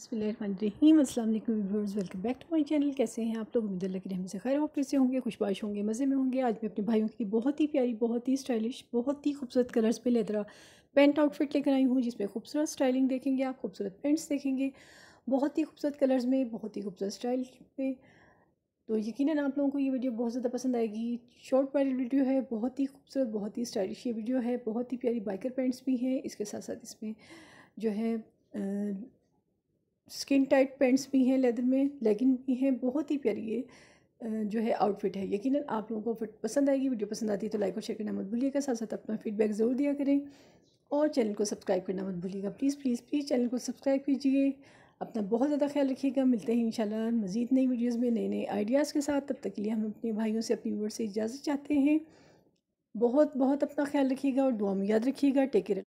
बसमीम अल्लाम welcome back to my channel. कैसे हैं आप लोग? उम्मीद अल्लाह की रहमत से खैर वापस से होंगे खुशबाश होंगे, मज़े में होंगे। आज मैं अपने भाइयों की बहुत ही प्यारी, बहुत ही स्टाइलिश, बहुत ही खूबसूरत कलर्स पे लेदरा पेंट आउटफिट लेकर आई हूँ, जिसमें खूबसूरत स्टाइलिंग देखेंगे आप, खूबसूरत पेंट्स देखेंगे, बहुत ही खूबसूरत कलर्स में, बहुत ही खूबसूरत स्टाइल पे। तो यकीन आप लोगों को ये वीडियो बहुत ज़्यादा पसंद आएगी। शॉर्ट वाली वीडियो है, बहुत ही खूबसूरत, बहुत ही स्टाइलिश ये वीडियो है, बहुत ही प्यारी बाइकर पेंट्स भी हैं, इसके साथ साथ इसमें जो है स्किन टाइट पेंट्स भी हैं लेदर में, लेगिन भी हैं, बहुत ही प्यारी ये जो है आउटफिट है। यकीन आप लोगों को फिट पसंद आएगी, वीडियो पसंद आती है तो लाइक और शेयर करना मत भूलिएगा, साथ साथ अपना फीडबैक ज़रूर दिया करें। और चैनल को सब्सक्राइब करना मत भूलिएगा, प्लीज़ प्लीज़ प्लीज़ चैनल को सब्सक्राइब कीजिए। अपना बहुत ज़्यादा ख्याल रखिएगा, मिलते हैं इंशाल्लाह मज़ीद नई वीडियोज़ में नए नए आइडियाज़ के साथ। तब तक के लिए हम अपने भाइयों से, अपनी व्यूअर से इजाज़त चाहते हैं। बहुत बहुत अपना ख्याल रखिएगा और दुआ में याद रखिएगा। Take care